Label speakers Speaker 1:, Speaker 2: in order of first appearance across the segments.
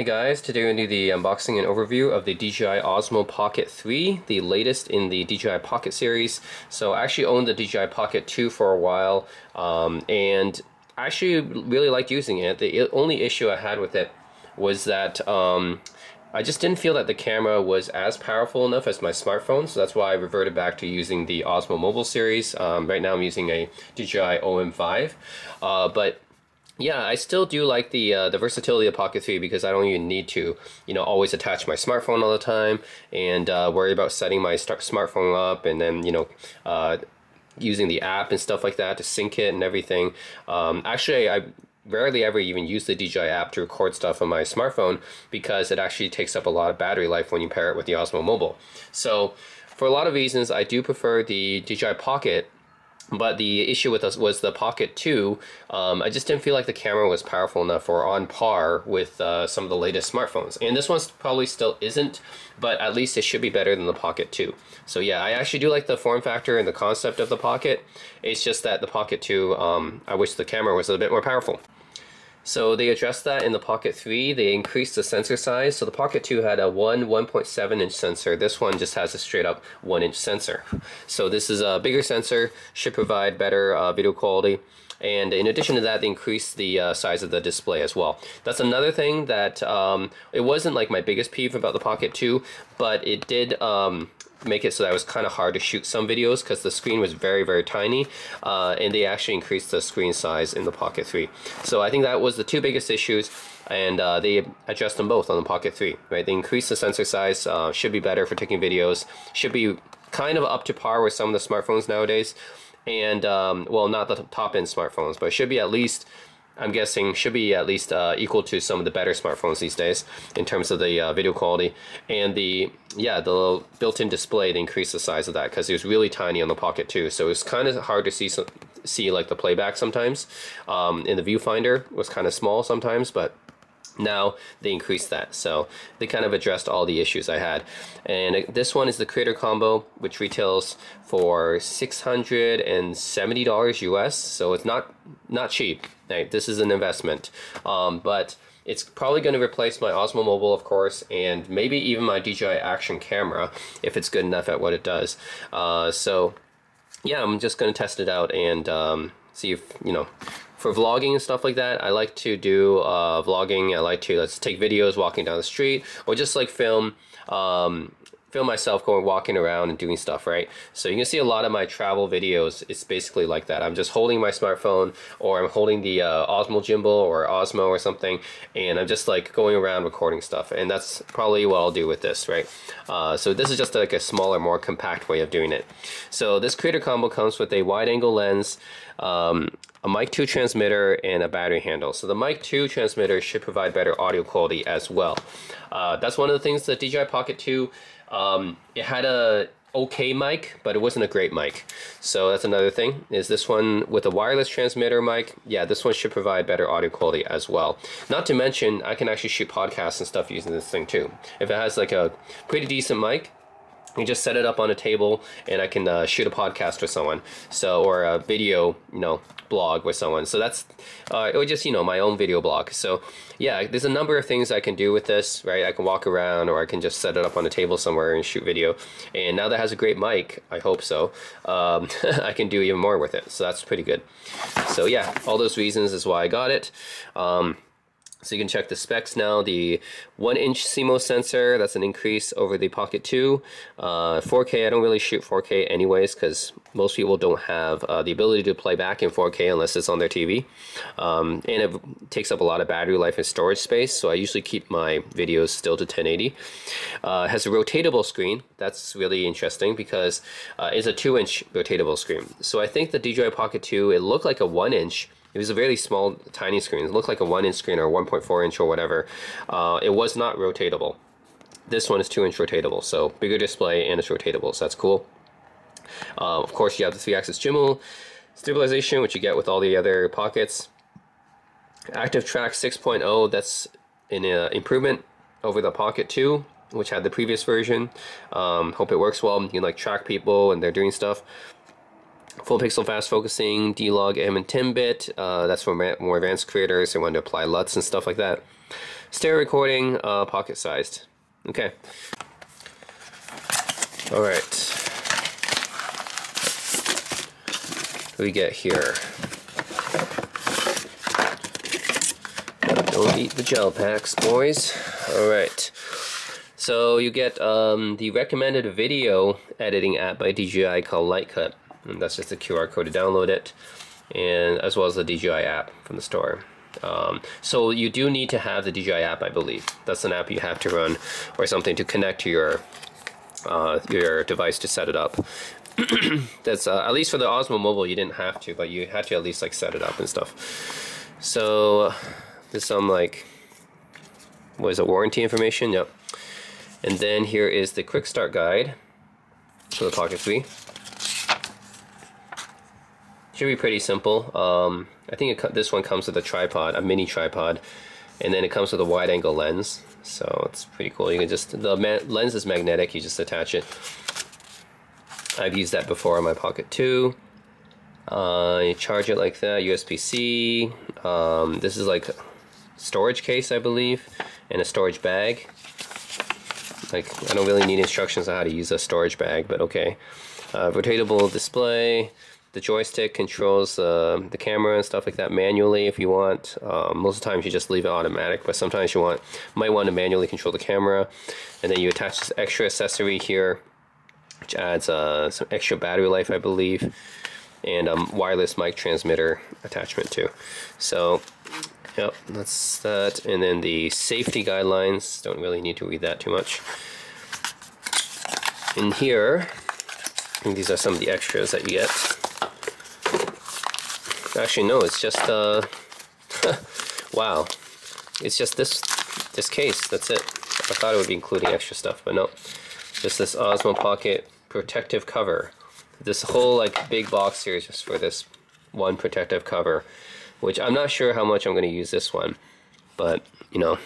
Speaker 1: Hey guys, today we're going to do the unboxing and overview of the DJI Osmo Pocket 3, the latest in the DJI Pocket series. So I actually owned the DJI Pocket 2 for a while, um, and I actually really liked using it. The only issue I had with it was that um, I just didn't feel that the camera was as powerful enough as my smartphone, so that's why I reverted back to using the Osmo Mobile series. Um, right now I'm using a DJI OM5, uh, but yeah, I still do like the uh, the versatility of Pocket 3 because I don't even need to, you know, always attach my smartphone all the time and uh, worry about setting my smartphone up and then, you know, uh, using the app and stuff like that to sync it and everything. Um, actually, I rarely ever even use the DJI app to record stuff on my smartphone because it actually takes up a lot of battery life when you pair it with the Osmo Mobile. So for a lot of reasons, I do prefer the DJI Pocket but the issue with us was the Pocket 2. Um, I just didn't feel like the camera was powerful enough or on par with uh, some of the latest smartphones. And this one probably still isn't, but at least it should be better than the Pocket 2. So yeah, I actually do like the form factor and the concept of the Pocket. It's just that the Pocket 2, um, I wish the camera was a bit more powerful. So they addressed that in the Pocket 3. They increased the sensor size. So the Pocket 2 had a 1 1.7 inch sensor. This one just has a straight up 1 inch sensor. So this is a bigger sensor, should provide better uh, video quality. And in addition to that, they increased the uh, size of the display as well. That's another thing that um, it wasn't like my biggest peeve about the Pocket 2, but it did um, make it so that it was kind of hard to shoot some videos because the screen was very very tiny uh, and they actually increased the screen size in the Pocket 3 so I think that was the two biggest issues and uh, they addressed them both on the Pocket 3 right? They increased the sensor size uh, should be better for taking videos should be kind of up to par with some of the smartphones nowadays and um, well not the top end smartphones but it should be at least I'm guessing should be at least uh, equal to some of the better smartphones these days in terms of the uh, video quality. And the yeah the built-in display to increase the size of that because it was really tiny on the Pocket 2. So it's kind of hard to see some, see like the playback sometimes. Um, in the viewfinder was kind of small sometimes but now they increased that. So they kind of addressed all the issues I had. And this one is the creator combo which retails for $670 US so it's not not cheap right? this is an investment. Um, but it's probably going to replace my Osmo Mobile of course and maybe even my DJI action camera if it's good enough at what it does. Uh, so yeah I'm just going to test it out and um, see if you know for vlogging and stuff like that, I like to do uh, vlogging. I like to let's take videos walking down the street or just like film um, film myself going walking around and doing stuff, right? So you can see a lot of my travel videos, it's basically like that. I'm just holding my smartphone or I'm holding the uh, Osmo Gimbal or Osmo or something and I'm just like going around recording stuff and that's probably what I'll do with this, right? Uh, so this is just like a smaller, more compact way of doing it. So this creator combo comes with a wide angle lens, um, a mic 2 transmitter and a battery handle. So the mic 2 transmitter should provide better audio quality as well. Uh, that's one of the things the DJI Pocket 2 um, it had a okay mic, but it wasn't a great mic. So that's another thing. Is this one with a wireless transmitter mic? Yeah, this one should provide better audio quality as well. Not to mention, I can actually shoot podcasts and stuff using this thing too. If it has like a pretty decent mic, you just set it up on a table and I can uh, shoot a podcast with someone. So or a video you know blog with someone. So that's uh, or just you know my own video blog. So yeah there's a number of things I can do with this right? I can walk around or I can just set it up on a table somewhere and shoot video. And now that has a great mic I hope so um, I can do even more with it. So that's pretty good. So yeah all those reasons is why I got it. Um, so you can check the specs now. The 1 inch CMOS sensor, that's an increase over the Pocket 2. Uh, 4K, I don't really shoot 4K anyways because most people don't have uh, the ability to play back in 4K unless it's on their TV. Um, and it takes up a lot of battery life and storage space, so I usually keep my videos still to 1080. Uh, has a rotatable screen. That's really interesting because uh, it's a 2 inch rotatable screen. So I think the DJI Pocket 2, it looked like a 1 inch it was a very small, tiny screen. It looked like a 1 inch screen or 1.4 inch or whatever. Uh, it was not rotatable. This one is 2 inch rotatable, so bigger display and it's rotatable, so that's cool. Uh, of course, you have the 3 axis gimbal stabilization, which you get with all the other pockets. Active Track 6.0, that's an uh, improvement over the Pocket 2, which had the previous version. Um, hope it works well. You can like track people and they're doing stuff. Full pixel fast focusing, D-Log M and 10 bit. Uh, that's for more advanced creators who want to apply LUTs and stuff like that. stereo recording, uh, pocket sized. Okay. All right. We get here? Don't eat the gel packs, boys. All right. So you get um, the recommended video editing app by DJI called Lightcut. And that's just a QR code to download it, and as well as the DJI app from the store. Um, so you do need to have the DJI app, I believe. That's an app you have to run, or something to connect to your uh, your device to set it up. That's uh, at least for the Osmo Mobile, you didn't have to, but you had to at least like set it up and stuff. So there's some like what is it warranty information? Yep. And then here is the quick start guide for the Pocket 3. Should be pretty simple. Um, I think it, this one comes with a tripod, a mini tripod, and then it comes with a wide angle lens. So it's pretty cool. You can just, the lens is magnetic, you just attach it. I've used that before in my Pocket too. Uh, you charge it like that, USB-C. Um, this is like storage case, I believe, and a storage bag. Like, I don't really need instructions on how to use a storage bag, but okay. Uh, rotatable display. The joystick controls uh, the camera and stuff like that manually if you want. Um, most of the times you just leave it automatic, but sometimes you want might want to manually control the camera. And then you attach this extra accessory here, which adds uh, some extra battery life, I believe, and a um, wireless mic transmitter attachment too. So Yep, that's that. And then the safety guidelines, don't really need to read that too much. In here, these are some of the extras that you get. Actually, no, it's just, uh, wow. It's just this, this case, that's it. I thought it would be including extra stuff, but no. Just this Osmo Pocket protective cover. This whole, like, big box here is just for this one protective cover which I'm not sure how much I'm going to use this one, but you know,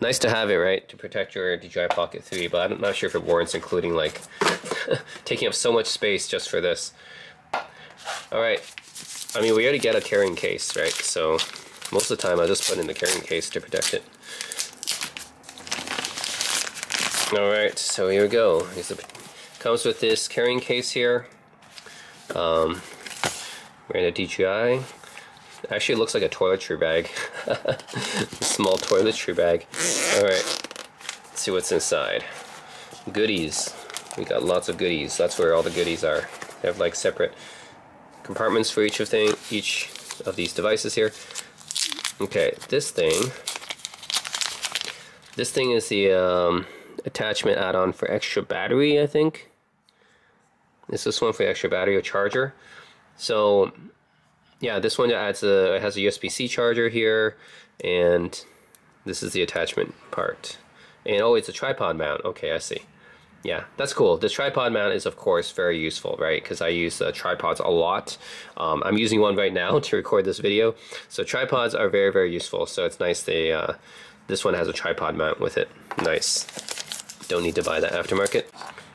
Speaker 1: nice to have it, right, to protect your DJI Pocket 3, but I'm not sure if it warrants including like taking up so much space just for this. All right, I mean, we already get a carrying case, right, so most of the time I just put in the carrying case to protect it. All right, so here we go. It comes with this carrying case here. Um, we're in a DJI Actually, looks like a toiletry bag. small toiletry bag. Alright, see what's inside. Goodies. We got lots of goodies. That's where all the goodies are. They have like separate compartments for each of thing, each of these devices here. Okay, this thing. This thing is the um, attachment add-on for extra battery, I think. This is this one for extra battery or charger? So yeah, this one adds a has a USB-C charger here, and this is the attachment part. And oh, it's a tripod mount. Okay, I see. Yeah, that's cool. The tripod mount is, of course, very useful, right? Because I use uh, tripods a lot. Um, I'm using one right now to record this video. So tripods are very, very useful. So it's nice they, uh, this one has a tripod mount with it. Nice. Don't need to buy that aftermarket.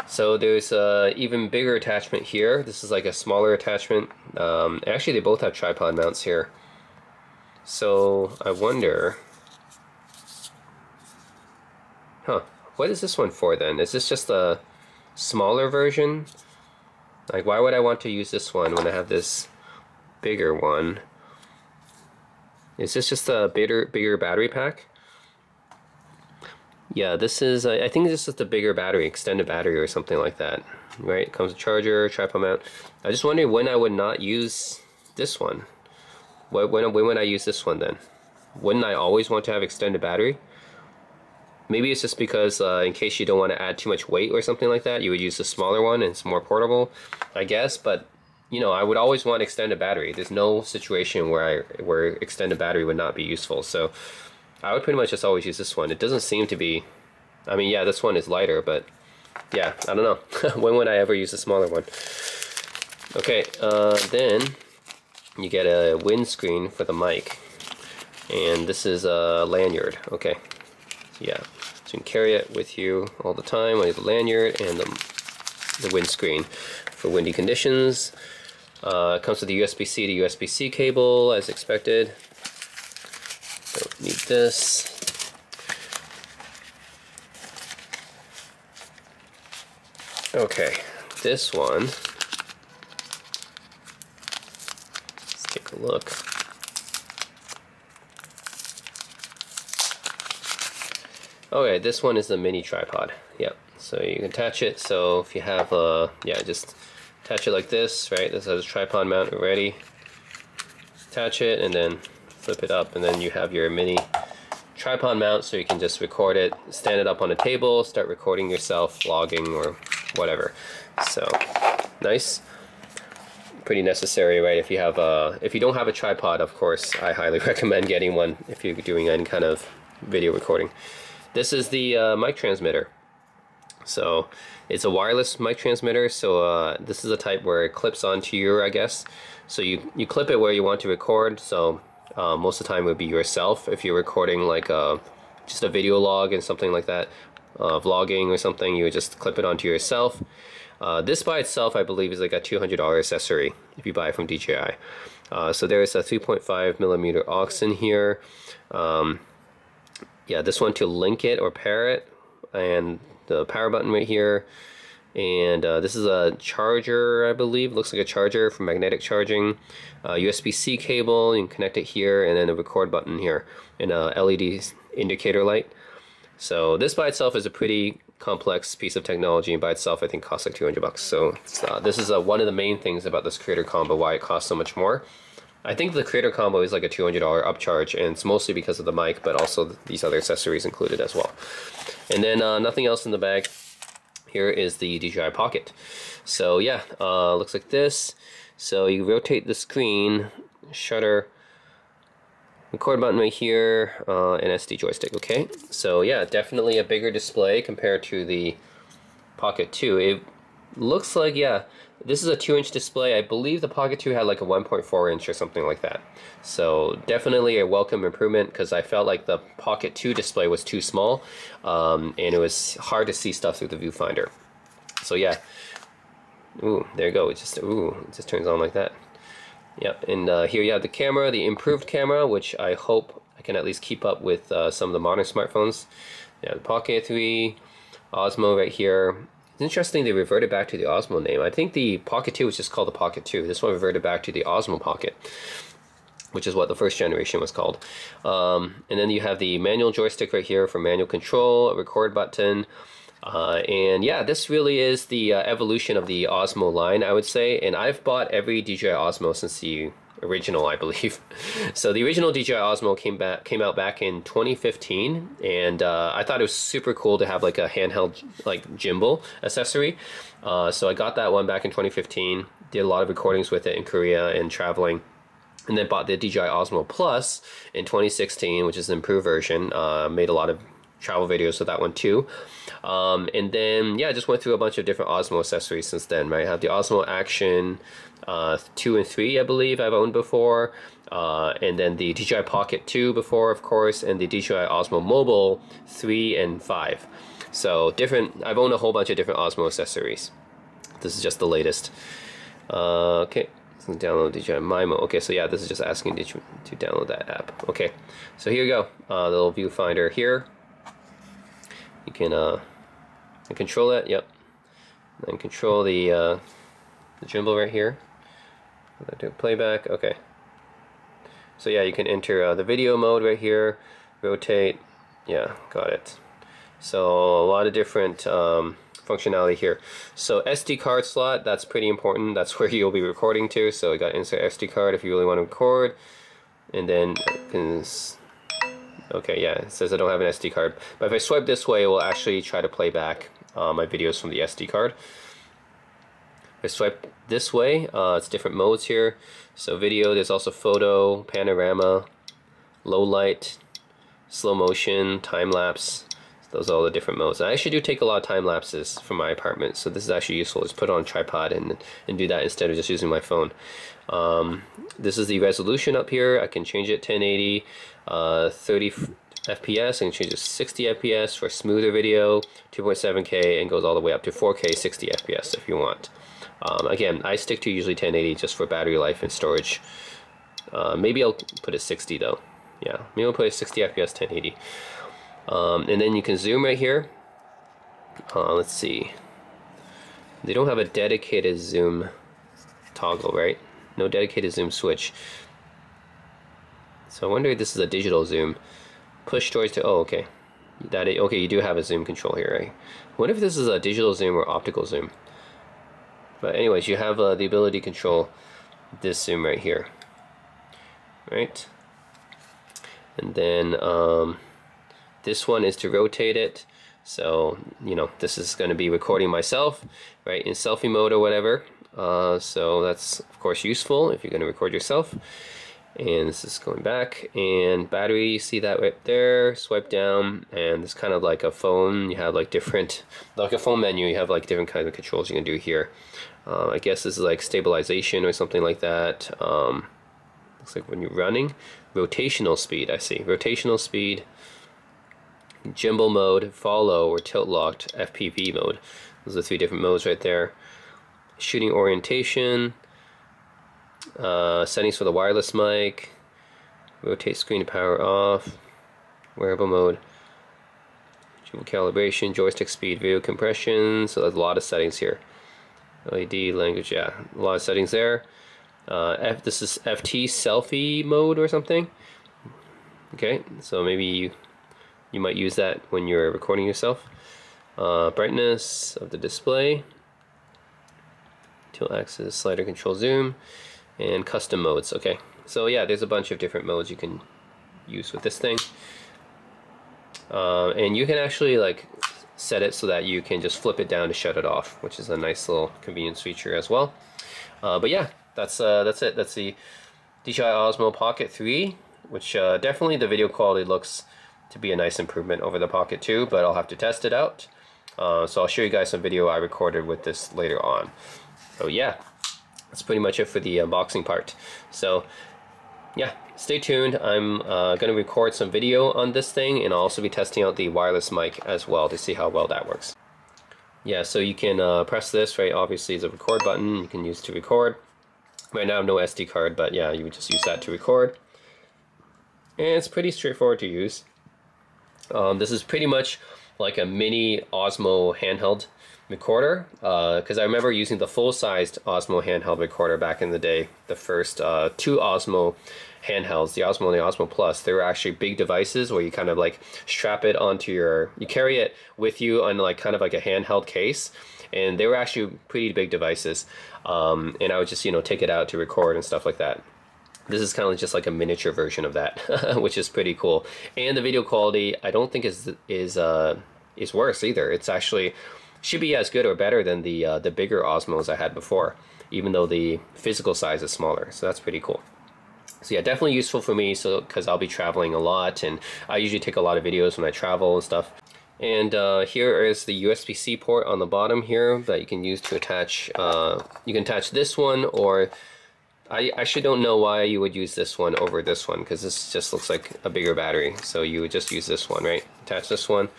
Speaker 1: So there's a even bigger attachment here. This is like a smaller attachment. Um, actually, they both have tripod mounts here. So I wonder, huh? What is this one for then? Is this just a smaller version? Like, why would I want to use this one when I have this bigger one? Is this just a bigger, bigger battery pack? Yeah, this is, I think this is the bigger battery, extended battery or something like that, right? Comes with charger, tripod mount. I just wondering when I would not use this one. When, when, when would I use this one then? Wouldn't I always want to have extended battery? Maybe it's just because uh, in case you don't want to add too much weight or something like that, you would use the smaller one and it's more portable, I guess, but you know, I would always want extended battery. There's no situation where I where extended battery would not be useful. So I would pretty much just always use this one. It doesn't seem to be, I mean, yeah, this one is lighter, but yeah, I don't know. when would I ever use a smaller one? Okay, uh, then you get a windscreen for the mic. And this is a lanyard, okay. Yeah, so you can carry it with you all the time, on the lanyard and the, the windscreen for windy conditions. Uh, it comes with a USB-C to USB-C cable, as expected. Don't need this. Okay, this one, let's take a look. Okay, this one is the mini tripod. Yep. So you can attach it. So if you have a, yeah, just attach it like this, right? This has a tripod mount already. Attach it and then flip it up and then you have your mini tripod mount so you can just record it, stand it up on a table, start recording yourself, vlogging or whatever. So nice. Pretty necessary, right? If you have a, if you don't have a tripod, of course, I highly recommend getting one if you're doing any kind of video recording. This is the uh, mic transmitter. So it's a wireless mic transmitter. So uh, this is a type where it clips onto your, I guess. So you, you clip it where you want to record. So uh, most of the time it would be yourself if you're recording like a, uh, just a video log and something like that, uh, vlogging or something, you would just clip it onto yourself. Uh, this by itself, I believe, is like a $200 accessory if you buy it from DJI. Uh, so there's a 3.5 millimeter aux in here. Um, yeah, this one to link it or pair it, and the power button right here. And uh, this is a charger, I believe. Looks like a charger for magnetic charging. Uh, USB-C cable, you can connect it here, and then a record button here, and a LED indicator light. So this by itself is a pretty complex piece of technology, and by itself I think costs like 200 bucks. So uh, this is uh, one of the main things about this Creator Combo, why it costs so much more. I think the Creator Combo is like a $200 upcharge, and it's mostly because of the mic, but also these other accessories included as well. And then uh, nothing else in the bag. Here is the DJI Pocket. So yeah, uh, looks like this. So you rotate the screen, shutter, record button right here, uh, and SD joystick, okay? So yeah, definitely a bigger display compared to the Pocket 2. It looks like, yeah, this is a 2 inch display. I believe the Pocket 2 had like a 1.4 inch or something like that. So definitely a welcome improvement because I felt like the Pocket 2 display was too small um, and it was hard to see stuff through the viewfinder. So yeah, ooh, there you go. It just, ooh, it just turns on like that. Yep, and uh, here you have the camera, the improved camera, which I hope I can at least keep up with uh, some of the modern smartphones. Yeah, the Pocket 3, Osmo right here, it's interesting they reverted back to the Osmo name. I think the Pocket 2 was just called the Pocket 2. This one reverted back to the Osmo Pocket, which is what the first generation was called. Um, and then you have the manual joystick right here for manual control, a record button, uh, and yeah, this really is the uh, evolution of the Osmo line, I would say. And I've bought every DJI Osmo since the original, I believe. so the original DJI Osmo came back came out back in 2015, and uh, I thought it was super cool to have like a handheld like gimbal accessory. Uh, so I got that one back in 2015. Did a lot of recordings with it in Korea and traveling. And then bought the DJI Osmo Plus in 2016, which is an improved version. Uh, made a lot of travel videos with that one too. Um, and then, yeah, just went through a bunch of different Osmo accessories since then, right? I have the Osmo Action uh, 2 and 3, I believe I've owned before. Uh, and then the DJI Pocket 2 before, of course, and the DJI Osmo Mobile 3 and 5. So different, I've owned a whole bunch of different Osmo accessories. This is just the latest. Uh, okay, so download DJI Mimo. Okay, so yeah, this is just asking to download that app. Okay, so here you go, uh, the little viewfinder here. You can uh, control that, yep. And control the, uh, the gimbal right here. Do playback, okay. So yeah, you can enter uh, the video mode right here, rotate, yeah, got it. So a lot of different um, functionality here. So SD card slot, that's pretty important. That's where you'll be recording to. So you got insert SD card if you really want to record. And then, okay, yeah, it says I don't have an SD card. But if I swipe this way, it will actually try to play back uh, my videos from the SD card. I swipe this way, uh, it's different modes here. So video, there's also photo, panorama, low light, slow motion, time lapse. Those are all the different modes. I actually do take a lot of time lapses from my apartment, so this is actually useful. Just put on tripod and, and do that instead of just using my phone. Um, this is the resolution up here. I can change it 1080, uh, 30 FPS. I can change it to 60 FPS for smoother video, 2.7K, and goes all the way up to 4K 60 FPS if you want. Um, again, I stick to usually 1080 just for battery life and storage. Uh, maybe I'll put a 60 though. Yeah, maybe I'll put a 60 FPS 1080. Um, and then you can zoom right here. Uh, let's see. they don't have a dedicated zoom toggle, right? No dedicated zoom switch. So I wonder if this is a digital zoom. Push towards to, oh, okay. That, okay, you do have a zoom control here, right? Wonder if this is a digital zoom or optical zoom. But anyways, you have uh, the ability to control this zoom right here, right? And then um, this one is to rotate it. So, you know, this is going to be recording myself, right, in selfie mode or whatever. Uh, so that's, of course, useful if you're going to record yourself. And this is going back. And battery, you see that right there. Swipe down, and it's kind of like a phone. You have like different, like a phone menu, you have like different kinds of controls you can do here. Uh, I guess this is like stabilization or something like that. Um, looks like when you're running. Rotational speed, I see. Rotational speed, gimbal mode, follow, or tilt locked FPV mode. Those are three different modes right there. Shooting orientation, uh, settings for the wireless mic, rotate screen to power off, wearable mode, Dual calibration, joystick speed, video compression. So there's a lot of settings here. LED language, yeah, a lot of settings there. Uh, F, this is FT selfie mode or something. Okay, so maybe you, you might use that when you're recording yourself. Uh, brightness of the display, tilt axis, slider control zoom, and custom modes. Okay, so yeah, there's a bunch of different modes you can use with this thing. Uh, and you can actually like set it so that you can just flip it down to shut it off, which is a nice little convenience feature as well. Uh, but yeah, that's uh, that's it. That's the DJI Osmo Pocket 3, which uh, definitely the video quality looks to be a nice improvement over the Pocket 2, but I'll have to test it out. Uh, so I'll show you guys some video I recorded with this later on. So yeah, that's pretty much it for the unboxing part. So yeah, stay tuned. I'm uh, going to record some video on this thing and I'll also be testing out the wireless mic as well to see how well that works. Yeah, so you can uh, press this, right? Obviously, it's a record button you can use to record. Right now, I have no SD card, but yeah, you would just use that to record. And it's pretty straightforward to use. Um, this is pretty much like a mini Osmo handheld recorder because uh, I remember using the full-sized Osmo handheld recorder back in the day. The first uh, two Osmo handhelds, the Osmo and the Osmo Plus, they were actually big devices where you kind of like strap it onto your, you carry it with you on like kind of like a handheld case. And they were actually pretty big devices. Um, and I would just, you know, take it out to record and stuff like that. This is kind of just like a miniature version of that, which is pretty cool. And the video quality, I don't think is is uh, is worse either. It's actually should be as good or better than the uh, the bigger Osmos I had before, even though the physical size is smaller. So that's pretty cool. So yeah, definitely useful for me. So because I'll be traveling a lot, and I usually take a lot of videos when I travel and stuff. And uh, here is the USB-C port on the bottom here that you can use to attach. Uh, you can attach this one, or I actually don't know why you would use this one over this one because this just looks like a bigger battery. So you would just use this one, right? Attach this one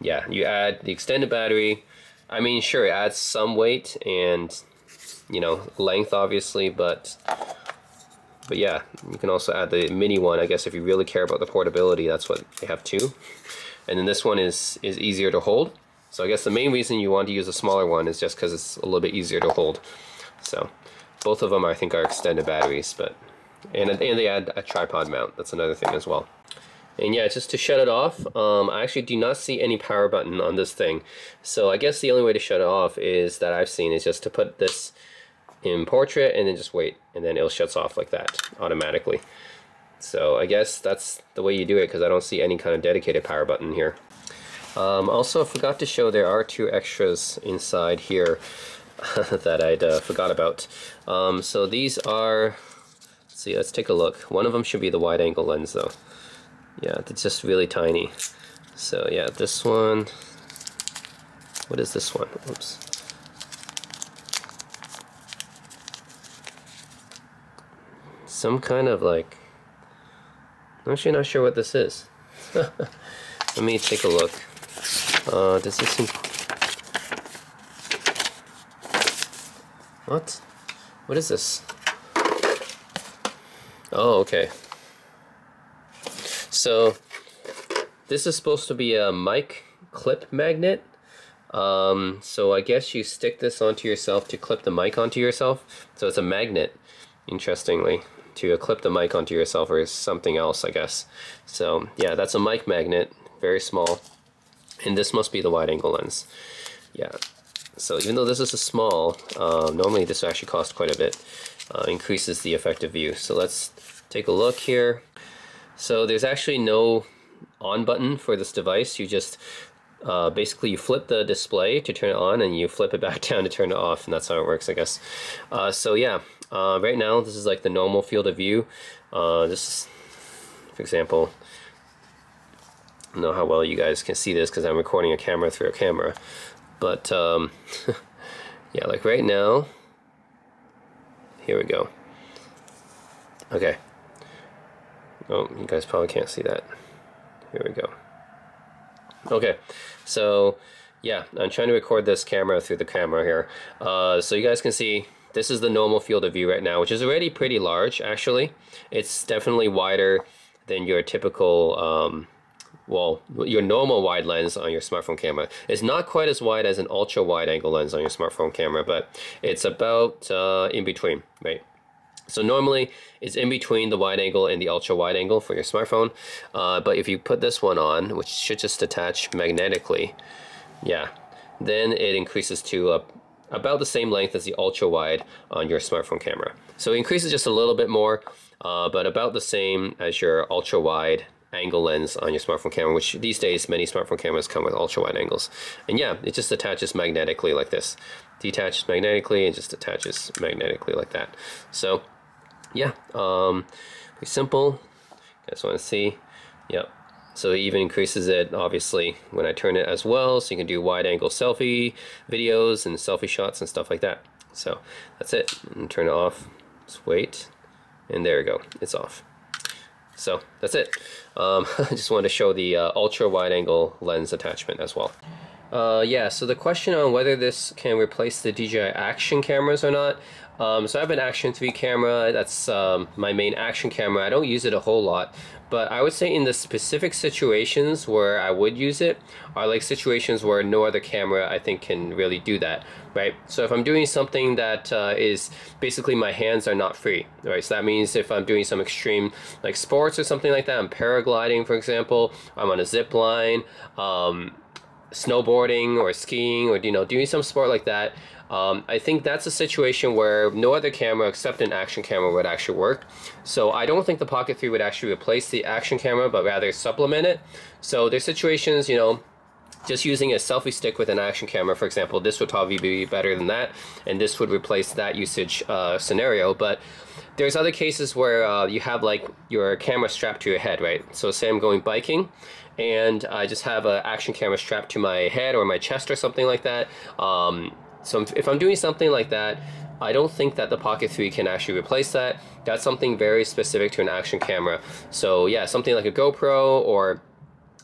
Speaker 1: yeah, you add the extended battery. I mean, sure, it adds some weight and, you know, length, obviously, but, but yeah, you can also add the mini one. I guess if you really care about the portability, that's what they have too. And then this one is, is easier to hold. So I guess the main reason you want to use a smaller one is just because it's a little bit easier to hold. So both of them, I think, are extended batteries, but, and, and they add a tripod mount. That's another thing as well. And yeah, just to shut it off, um, I actually do not see any power button on this thing. So I guess the only way to shut it off is that I've seen is just to put this in portrait and then just wait and then it'll shuts off like that automatically. So I guess that's the way you do it because I don't see any kind of dedicated power button here. Um, also, I forgot to show there are two extras inside here that I'd uh, forgot about. Um, so these are, let's see, let's take a look. One of them should be the wide angle lens though yeah it's just really tiny. So yeah this one. What is this one? Oops. Some kind of like I'm actually not sure what this is. Let me take a look. Uh, does this seem what? What is this? Oh okay so this is supposed to be a mic clip magnet. Um, so I guess you stick this onto yourself to clip the mic onto yourself. So it's a magnet, interestingly, to clip the mic onto yourself or something else, I guess. So yeah, that's a mic magnet, very small. And this must be the wide angle lens. Yeah. So even though this is a small, um, normally this actually costs quite a bit. Uh, increases the effective view. So let's take a look here. So there's actually no on button for this device. You just uh, basically you flip the display to turn it on and you flip it back down to turn it off and that's how it works I guess. Uh, so yeah, uh, right now this is like the normal field of view. Uh, this for example, know how well you guys can see this because I'm recording a camera through a camera. But um, yeah, like right now, here we go. Okay. Oh, you guys probably can't see that. Here we go. Okay, so yeah, I'm trying to record this camera through the camera here. Uh, so you guys can see this is the normal field of view right now, which is already pretty large actually. It's definitely wider than your typical, um, well, your normal wide lens on your smartphone camera. It's not quite as wide as an ultra wide angle lens on your smartphone camera, but it's about uh, in between, right? So normally it's in between the wide angle and the ultra wide angle for your smartphone. Uh, but if you put this one on, which should just attach magnetically, yeah, then it increases to about the same length as the ultra wide on your smartphone camera. So it increases just a little bit more, uh, but about the same as your ultra wide angle lens on your smartphone camera, which these days many smartphone cameras come with ultra wide angles. And yeah, it just attaches magnetically like this. Detaches magnetically and just attaches magnetically like that. So yeah, um, pretty simple. You guys want to see? Yep. So it even increases it, obviously, when I turn it as well, so you can do wide-angle selfie videos and selfie shots and stuff like that. So that's it. And turn it off. Just wait. And there we go. It's off. So that's it. Um, I just wanted to show the uh, ultra wide angle lens attachment as well. Uh, yeah, so the question on whether this can replace the DJI action cameras or not, um, so I have an Action 3 camera, that's um, my main action camera. I don't use it a whole lot, but I would say in the specific situations where I would use it are like situations where no other camera I think can really do that, right? So if I'm doing something that uh, is basically my hands are not free, right? So that means if I'm doing some extreme like sports or something like that, I'm paragliding for example, I'm on a zip line, um, snowboarding or skiing or you know doing some sport like that um, I think that's a situation where no other camera except an action camera would actually work. So I don't think the Pocket 3 would actually replace the action camera, but rather supplement it. So there's situations, you know, just using a selfie stick with an action camera, for example, this would probably be better than that, and this would replace that usage uh, scenario. But there's other cases where uh, you have like your camera strapped to your head, right? So say I'm going biking, and I just have an action camera strapped to my head or my chest or something like that. Um, so if I'm doing something like that, I don't think that the Pocket 3 can actually replace that. That's something very specific to an action camera. So yeah, something like a GoPro or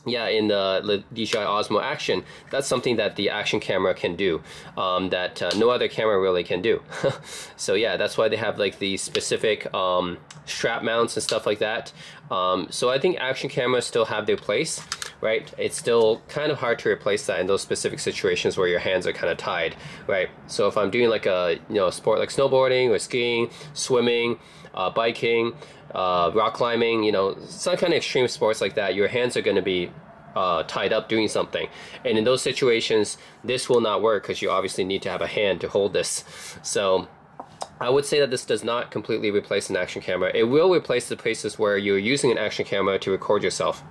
Speaker 1: yeah, in the, DJI Osmo Action, that's something that the action camera can do um, that uh, no other camera really can do. so yeah, that's why they have like the specific um, strap mounts and stuff like that. Um, so I think action cameras still have their place, right? It's still kind of hard to replace that in those specific situations where your hands are kind of tied, right? So if I'm doing like a you know sport like snowboarding or skiing, swimming, uh, biking, uh, rock climbing, you know, some kind of extreme sports like that, your hands are going to be uh, tied up doing something. And in those situations, this will not work because you obviously need to have a hand to hold this. So I would say that this does not completely replace an action camera. It will replace the places where you're using an action camera to record yourself.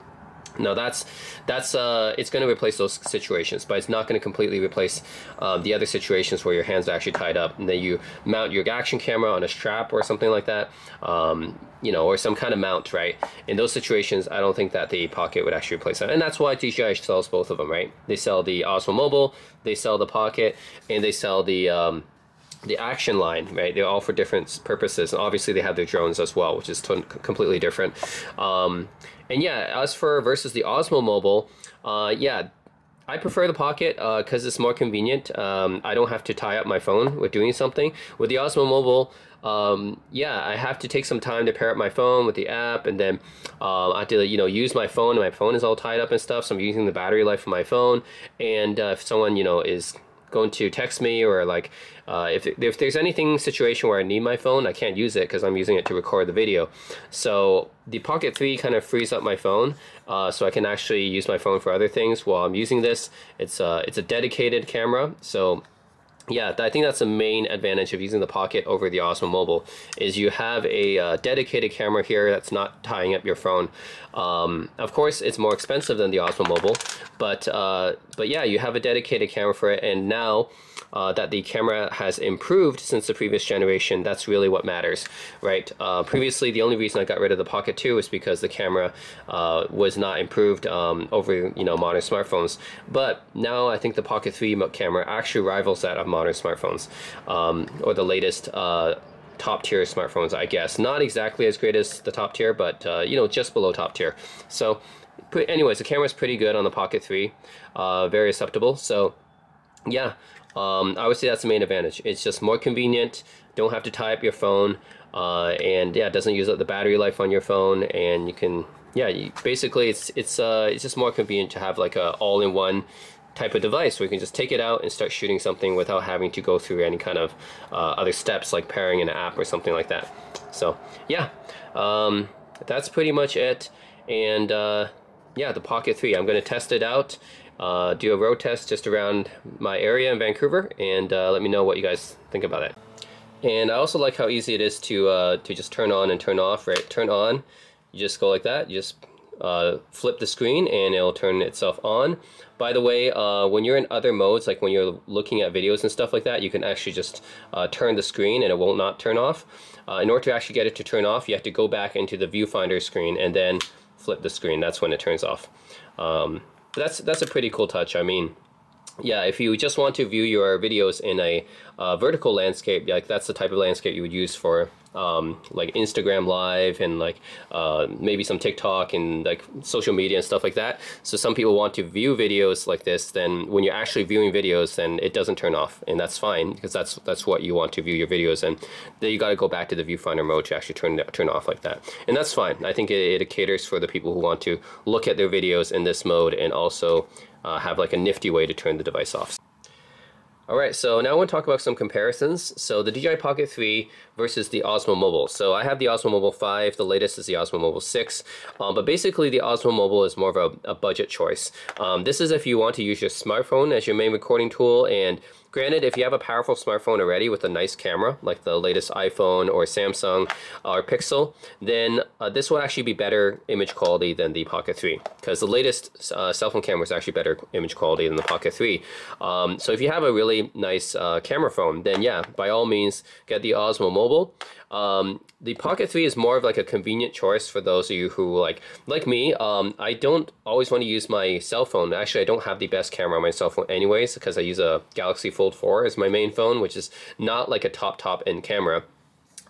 Speaker 1: No, that's that's uh, it's going to replace those situations, but it's not going to completely replace um, the other situations where your hands are actually tied up, and then you mount your action camera on a strap or something like that, um, you know, or some kind of mount, right? In those situations, I don't think that the Pocket would actually replace that, and that's why DJI sells both of them, right? They sell the Osmo Mobile, they sell the Pocket, and they sell the um, the action line, right? They're all for different purposes, and obviously they have their drones as well, which is completely different. Um, and yeah, as for versus the Osmo Mobile, uh, yeah, I prefer the Pocket because uh, it's more convenient. Um, I don't have to tie up my phone with doing something. With the Osmo Mobile, um, yeah, I have to take some time to pair up my phone with the app, and then uh, I have to you know use my phone. And my phone is all tied up and stuff, so I'm using the battery life of my phone. And uh, if someone you know is going to text me or like uh, if, if there's anything situation where I need my phone, I can't use it because I'm using it to record the video. So the Pocket 3 kind of frees up my phone uh, so I can actually use my phone for other things while I'm using this. It's, uh, it's a dedicated camera, so yeah, I think that's the main advantage of using the Pocket over the Osmo Mobile is you have a uh, dedicated camera here that's not tying up your phone. Um, of course, it's more expensive than the Osmo Mobile, but uh, but yeah, you have a dedicated camera for it, and now uh, that the camera has improved since the previous generation, that's really what matters, right? Uh, previously, the only reason I got rid of the Pocket 2 is because the camera uh, was not improved um, over you know modern smartphones. But now I think the Pocket 3 camera actually rivals that of modern smartphones, um, or the latest uh, top tier smartphones, I guess. Not exactly as great as the top tier, but uh, you know just below top tier. So, anyways, the camera is pretty good on the Pocket 3, uh, very acceptable. So, yeah, um, I would say that's the main advantage. It's just more convenient. Don't have to tie up your phone, uh, and yeah, it doesn't use up the battery life on your phone. And you can, yeah, you, basically it's it's uh, it's just more convenient to have like a all-in-one type of device where you can just take it out and start shooting something without having to go through any kind of uh, other steps like pairing an app or something like that. So yeah, um, that's pretty much it. And uh, yeah, the Pocket 3, I'm going to test it out uh, do a road test just around my area in Vancouver and uh, let me know what you guys think about it. And I also like how easy it is to uh, to just turn on and turn off, right? Turn on, you just go like that, you just uh, flip the screen and it'll turn itself on. By the way, uh, when you're in other modes, like when you're looking at videos and stuff like that, you can actually just uh, turn the screen and it will not turn off. In order to actually get it to turn off, you have to go back into the viewfinder screen and then flip the screen. That's when it turns off. Um, that's that's a pretty cool touch. I mean, yeah, if you just want to view your videos in a uh, vertical landscape, like that's the type of landscape you would use for um, like Instagram Live and like uh, maybe some TikTok and like social media and stuff like that. So some people want to view videos like this. Then when you're actually viewing videos, then it doesn't turn off, and that's fine because that's that's what you want to view your videos. And then you got to go back to the viewfinder mode to actually turn turn off like that, and that's fine. I think it, it caters for the people who want to look at their videos in this mode and also uh, have like a nifty way to turn the device off. Alright, so now I want to talk about some comparisons. So the DJI Pocket 3 versus the Osmo Mobile. So I have the Osmo Mobile 5, the latest is the Osmo Mobile 6, um, but basically the Osmo Mobile is more of a, a budget choice. Um, this is if you want to use your smartphone as your main recording tool and Granted, if you have a powerful smartphone already with a nice camera, like the latest iPhone or Samsung or Pixel, then uh, this will actually be better image quality than the Pocket 3, because the latest uh, cell phone camera is actually better image quality than the Pocket 3. Um, so if you have a really nice uh, camera phone, then yeah, by all means, get the Osmo Mobile. Um, the Pocket 3 is more of like a convenient choice for those of you who like like me. Um, I don't always want to use my cell phone. Actually, I don't have the best camera on my cell phone anyways because I use a Galaxy Fold 4 as my main phone, which is not like a top top end camera.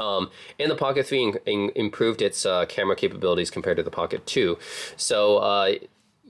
Speaker 1: Um, and the Pocket 3 in, in, improved its uh, camera capabilities compared to the Pocket 2. So uh,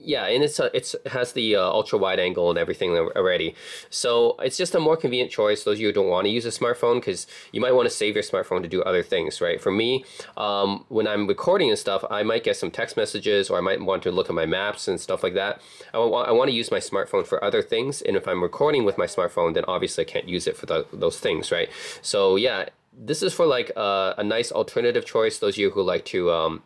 Speaker 1: yeah, and it's a, it's has the uh, ultra wide angle and everything already. So it's just a more convenient choice. Those of you who don't want to use a smartphone because you might want to save your smartphone to do other things, right? For me, um, when I'm recording and stuff, I might get some text messages or I might want to look at my maps and stuff like that. I want, I want to use my smartphone for other things. And if I'm recording with my smartphone, then obviously I can't use it for the, those things, right? So yeah, this is for like uh, a nice alternative choice. Those of you who like to um,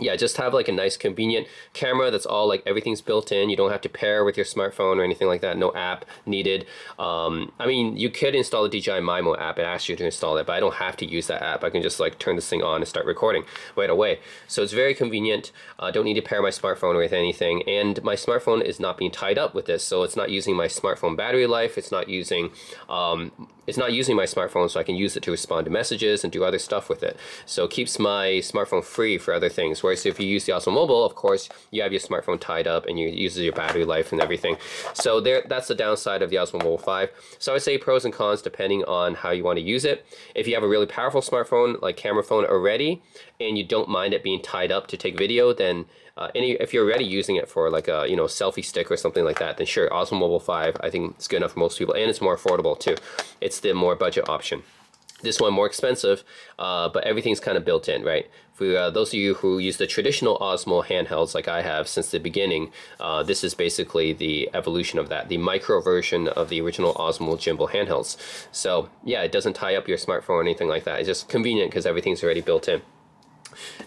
Speaker 1: yeah, just have like a nice convenient camera that's all like everything's built in. You don't have to pair with your smartphone or anything like that. No app needed. Um, I mean, you could install the DJI Mimo app. It asks you to install it, but I don't have to use that app. I can just like turn this thing on and start recording right away. So it's very convenient. Uh, don't need to pair my smartphone with anything. And my smartphone is not being tied up with this. So it's not using my smartphone battery life. It's not using um, it's not using my smartphone so I can use it to respond to messages and do other stuff with it. So it keeps my smartphone free for other things. Whereas if you use the Osmo Mobile, of course, you have your smartphone tied up and you use your battery life and everything. So there, that's the downside of the Osmo Mobile 5. So I would say pros and cons depending on how you want to use it. If you have a really powerful smartphone, like camera phone already, and you don't mind it being tied up to take video, then uh, any if you're already using it for like a you know selfie stick or something like that, then sure, Osmo Mobile 5 I think it's good enough for most people, and it's more affordable too. It's the more budget option. This one more expensive, uh, but everything's kind of built in, right? For uh, those of you who use the traditional Osmo handhelds like I have since the beginning, uh, this is basically the evolution of that, the micro version of the original Osmo gimbal handhelds. So yeah, it doesn't tie up your smartphone or anything like that. It's just convenient because everything's already built in.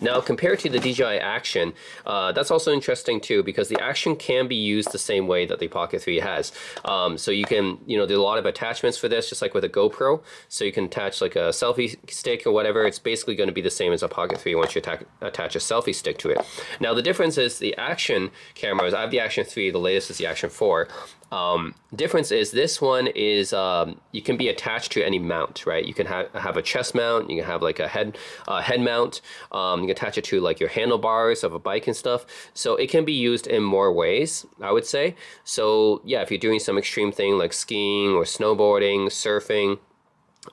Speaker 1: Now, compared to the DJI Action, uh, that's also interesting too because the Action can be used the same way that the Pocket 3 has. Um, so you can, you know, there's a lot of attachments for this, just like with a GoPro. So you can attach like a selfie stick or whatever. It's basically going to be the same as a Pocket 3 once you attach a selfie stick to it. Now, the difference is the Action cameras. I have the Action 3, the latest is the Action 4. Um, difference is this one is um, you can be attached to any mount, right? You can have have a chest mount, you can have like a head uh, head mount. Um, you can attach it to like your handlebars of a bike and stuff. So it can be used in more ways, I would say. So yeah, if you're doing some extreme thing like skiing or snowboarding, surfing,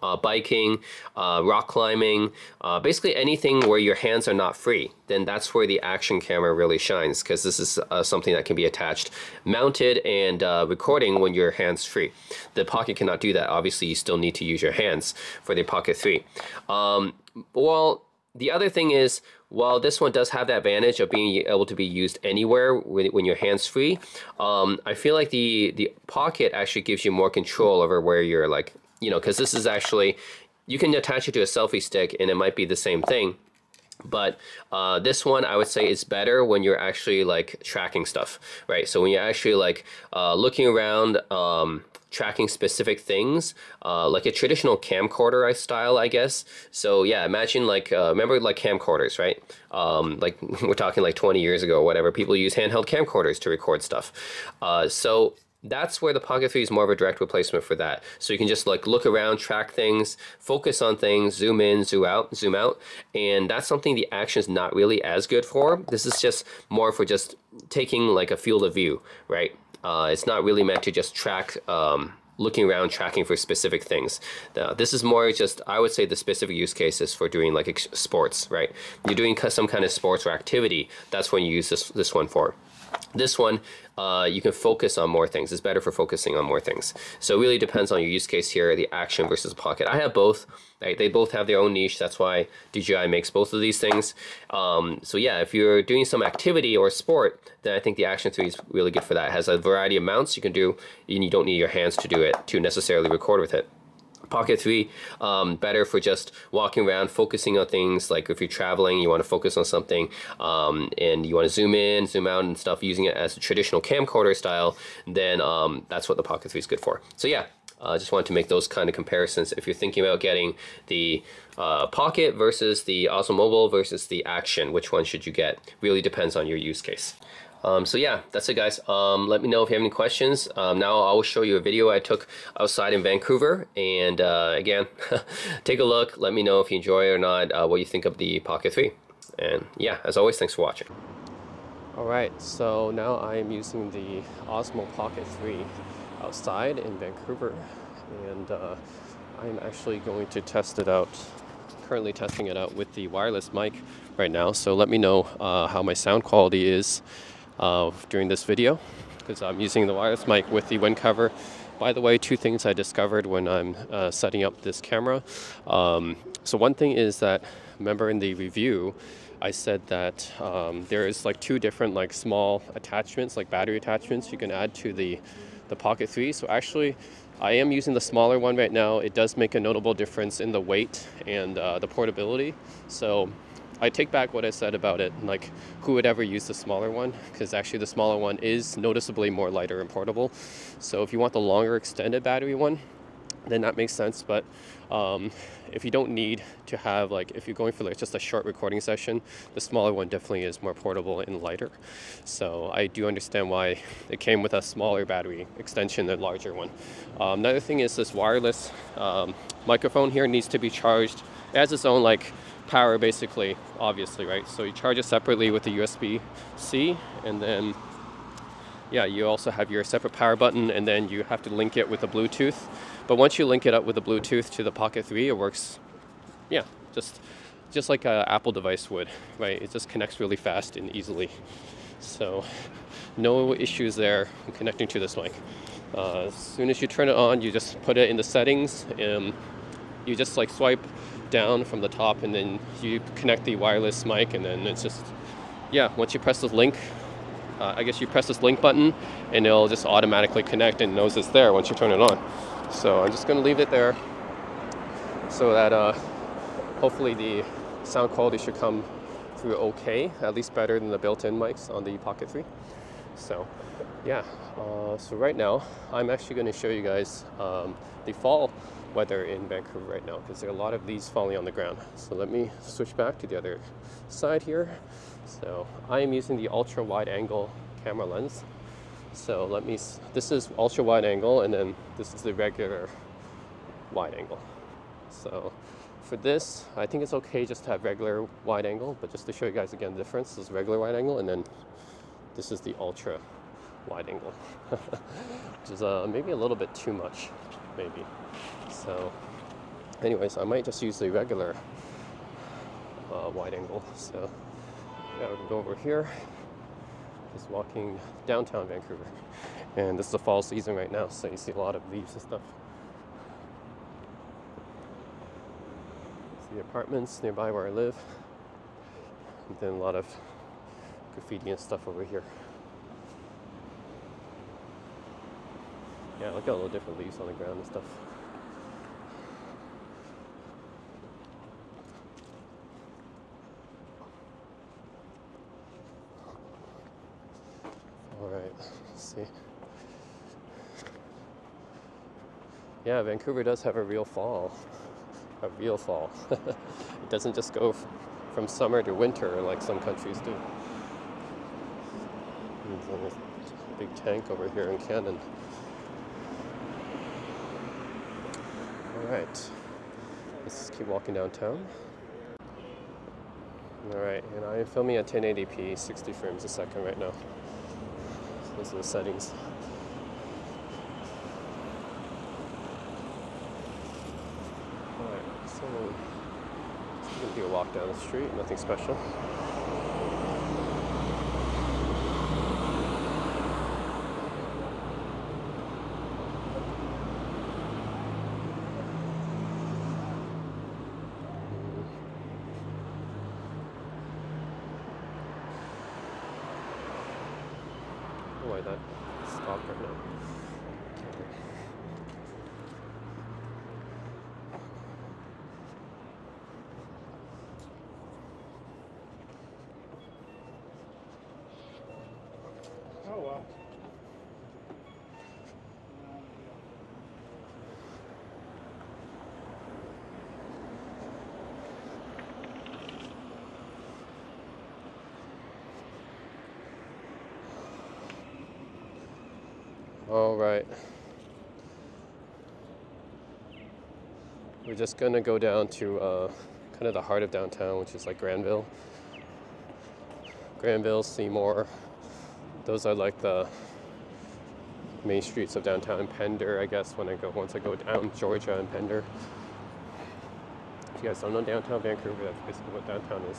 Speaker 1: uh, biking, uh, rock climbing, uh, basically anything where your hands are not free, then that's where the action camera really shines because this is uh, something that can be attached, mounted, and uh, recording when your hands free. The Pocket cannot do that. Obviously, you still need to use your hands for the Pocket 3. Um, well, the other thing is, while this one does have the advantage of being able to be used anywhere when you're hands free, um, I feel like the the Pocket actually gives you more control over where you're like you know, because this is actually, you can attach it to a selfie stick and it might be the same thing. But uh, this one, I would say, is better when you're actually like tracking stuff, right? So when you're actually like uh, looking around, um, tracking specific things, uh, like a traditional camcorder style, I guess. So yeah, imagine like uh, remember like camcorders, right? Um, like we're talking like 20 years ago, whatever. People use handheld camcorders to record stuff. Uh, so that's where the Pocket 3 is more of a direct replacement for that. So you can just like look around, track things, focus on things, zoom in, zoom out, zoom out. And that's something the action is not really as good for. This is just more for just taking like a field of view, right? Uh, it's not really meant to just track um, looking around tracking for specific things. Uh, this is more just, I would say the specific use cases for doing like sports, right? You're doing some kind of sports or activity, that's when you use this, this one for. This one, uh, you can focus on more things. It's better for focusing on more things. So it really depends on your use case here, the action versus pocket. I have both. Right? They both have their own niche. That's why DJI makes both of these things. Um, so yeah, if you're doing some activity or sport, then I think the Action 3 is really good for that. It has a variety of mounts you can do, and you don't need your hands to do it to necessarily record with it. Pocket 3, um, better for just walking around, focusing on things like if you're traveling, you want to focus on something um, and you want to zoom in, zoom out and stuff using it as a traditional camcorder style, then um, that's what the Pocket 3 is good for. So yeah, I uh, just wanted to make those kind of comparisons. If you're thinking about getting the uh, Pocket versus the Osmo Mobile versus the Action, which one should you get? Really depends on your use case. Um, so yeah, that's it guys. Um, let me know if you have any questions. Um, now I will show you a video I took outside in Vancouver. And uh, again, take a look. Let me know if you enjoy it or not, uh, what you think of the Pocket 3. And yeah, as always, thanks for watching. Alright, so now I am using the Osmo Pocket 3 outside in Vancouver. And uh, I'm actually going to test it out currently testing it out with the wireless mic right now. So let me know uh, how my sound quality is uh, during this video because I'm using the wireless mic with the wind cover. By the way, two things I discovered when I'm uh, setting up this camera. Um, so one thing is that, remember in the review, I said that um, there is like two different like small attachments, like battery attachments you can add to the, the Pocket 3. So actually, I am using the smaller one right now. It does make a notable difference in the weight and uh, the portability. So I take back what I said about it, like who would ever use the smaller one, because actually the smaller one is noticeably more lighter and portable. So if you want the longer extended battery one, then that makes sense. But um, if you don't need to have like, if you're going for like just a short recording session, the smaller one definitely is more portable and lighter. So I do understand why it came with a smaller battery extension than larger one. Um, another thing is this wireless um, microphone here needs to be charged. It has its own like power basically, obviously, right? So you charge it separately with the USB-C and then yeah, you also have your separate power button and then you have to link it with a Bluetooth. But once you link it up with the Bluetooth to the Pocket 3, it works, yeah, just just like an Apple device would, right? It just connects really fast and easily. So no issues there connecting to this mic. Uh, as soon as you turn it on, you just put it in the settings and you just like swipe down from the top and then you connect the wireless mic and then it's just, yeah, once you press the link, uh, I guess you press this link button and it'll just automatically connect and knows it's there once you turn it on. So I'm just gonna leave it there so that uh, hopefully the sound quality should come through okay, at least better than the built-in mics on the Pocket 3. So yeah, uh, so right now I'm actually going to show you guys um, the fall weather in Vancouver right now because there are a lot of leaves falling on the ground. So let me switch back to the other side here. So I am using the ultra wide angle camera lens. So let me, this is ultra wide angle and then this is the regular wide angle. So for this, I think it's okay just to have regular wide angle, but just to show you guys again the difference, this is regular wide angle, and then this is the ultra wide angle, which is uh, maybe a little bit too much, maybe. So anyways, I might just use the regular uh, wide angle. So yeah, we can go over here, just walking downtown Vancouver. And this is the fall season right now, so you see a lot of leaves and stuff. the apartments nearby where I live. And then a lot of graffiti and stuff over here. Yeah, look at all the different leaves on the ground and stuff. All right, let's see. Yeah, Vancouver does have a real fall a real fall. it doesn't just go from summer to winter like some countries do. There's a big tank over here in Cannon. Alright, let's keep walking downtown. Alright, and I am filming at 1080p, 60 frames a second right now. Those are the settings. Alright, So just gonna do a walk down the street, nothing special. why that stopped right now. All right. We're just gonna go down to uh, kind of the heart of downtown, which is like Granville. Granville, Seymour. Those are like the main streets of downtown Pender, I guess, when I go once I go down Georgia and Pender. If you guys don't know downtown Vancouver, that's basically what downtown is.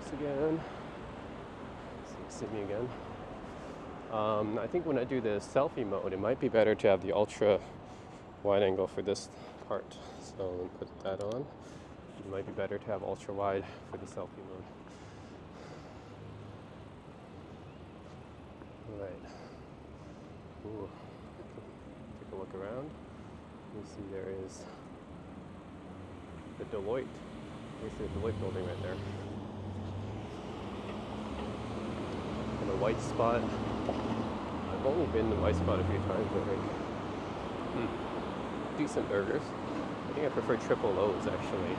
Speaker 1: Reverse again. Me again. Um, I think when I do the selfie mode, it might be better to have the ultra wide angle for this part. So let me put that on. It might be better to have ultra wide for the selfie mode. All right. Ooh. Take a look around. You see there is the Deloitte. You see the Deloitte building right there. The white spot. I've only been to white spot a few times, but like, hmm, decent burgers. I think I prefer triple O's actually.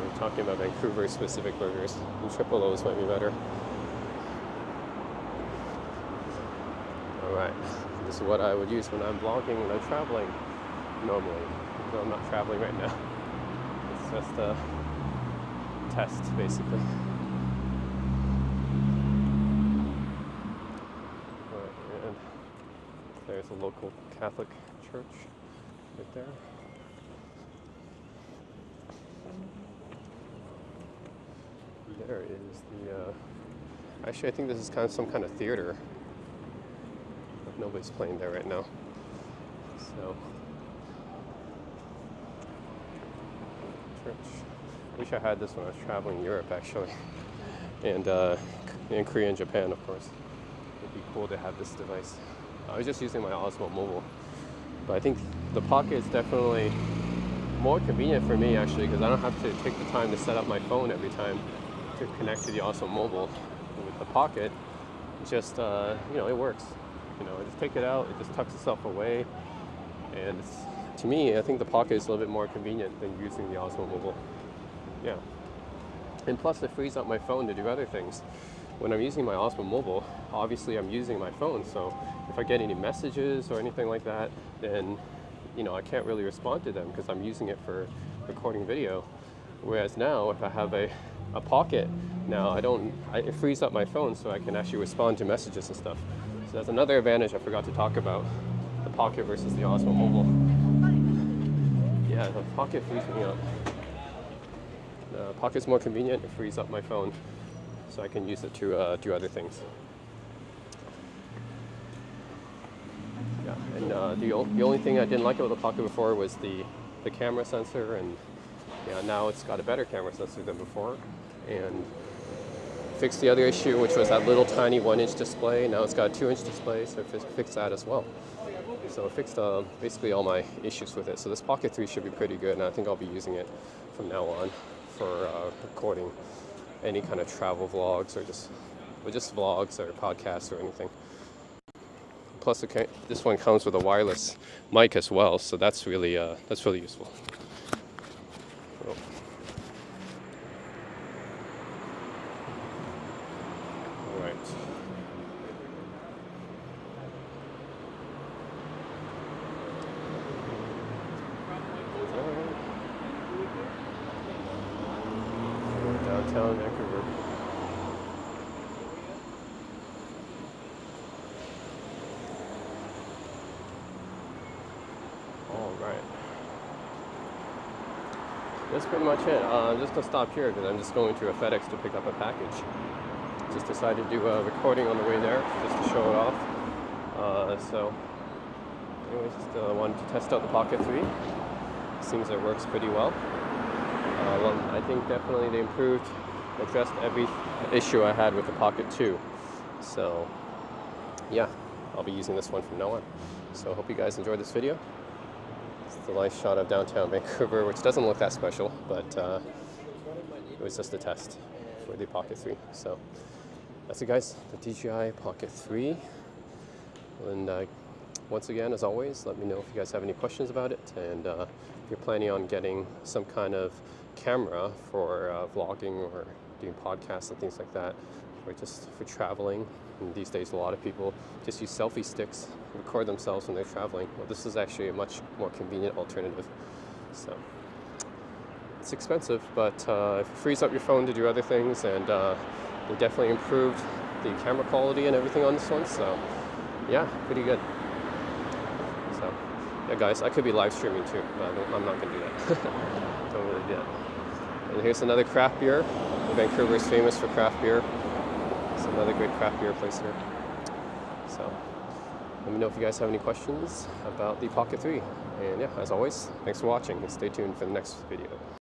Speaker 1: We're talking about Vancouver specific burgers, and triple O's might be better. Alright, this is what I would use when I'm vlogging when I'm traveling normally. Though I'm not traveling right now. It's just a test basically. Alright, and there's a local Catholic church right there. There is the. Uh, actually, I think this is kind of some kind of theater. Nobody's playing there right now. So. Church. Wish I had this when I was traveling Europe, actually, and uh, in Korea and Japan, of course. Cool to have this device. I was just using my Osmo Mobile, but I think the Pocket is definitely more convenient for me actually because I don't have to take the time to set up my phone every time to connect to the Osmo Mobile with the Pocket. Just uh, you know, it works. You know, I just take it out, it just tucks itself away, and to me, I think the Pocket is a little bit more convenient than using the Osmo Mobile. Yeah. And plus, it frees up my phone to do other things. When I'm using my Osmo Mobile, obviously I'm using my phone, so if I get any messages or anything like that, then you know I can't really respond to them because I'm using it for recording video. Whereas now, if I have a a pocket now. I don't, I, it frees up my phone so I can actually respond to messages and stuff. So that's another advantage I forgot to talk about, the pocket versus the Osmo Mobile. Yeah, the pocket frees me up. The pocket's more convenient, it frees up my phone so I can use it to uh, do other things. Yeah, and uh, the, the only thing I didn't like about the pocket before was the, the camera sensor and yeah, now it's got a better camera sensor than before and fixed the other issue, which was that little tiny one inch display. Now it's got a two inch display, so fixed that as well. So it fixed uh, basically all my issues with it. So this Pocket 3 should be pretty good, and I think I'll be using it from now on for uh, recording any kind of travel vlogs or just, or just vlogs or podcasts or anything. Plus, this one comes with a wireless mic as well, so that's really uh, that's really useful. downtown Vancouver. All right. That's pretty much it. Uh, I'm just gonna stop here because I'm just going to a FedEx to pick up a package. Just decided to do a recording on the way there just to show it off. Uh, so, anyways, just uh, wanted to test out the Pocket 3. Seems it works pretty well. Uh, well, I think definitely they improved, addressed every issue I had with the Pocket 2. So, yeah, I'll be using this one from now on. So, hope you guys enjoyed this video. A nice shot of downtown Vancouver, which doesn't look that special, but uh, it was just a test for the Pocket 3. So, that's it, guys. The DJI Pocket 3. And uh, once again, as always, let me know if you guys have any questions about it. And uh, if you're planning on getting some kind of camera for uh, vlogging or doing podcasts and things like that, or just for traveling. And these days, a lot of people just use selfie sticks, record themselves when they're traveling. Well, this is actually a much more convenient alternative. So it's expensive, but uh, it frees up your phone to do other things, and uh, they definitely improved the camera quality and everything on this one. So yeah, pretty good. So yeah, guys, I could be live streaming too, but I'm not gonna do that. Don't really do that. And here's another craft beer. Vancouver is famous for craft beer. Another great craft beer place here. So let me know if you guys have any questions about the Pocket 3. And yeah, as always, thanks for watching and stay tuned for the next video.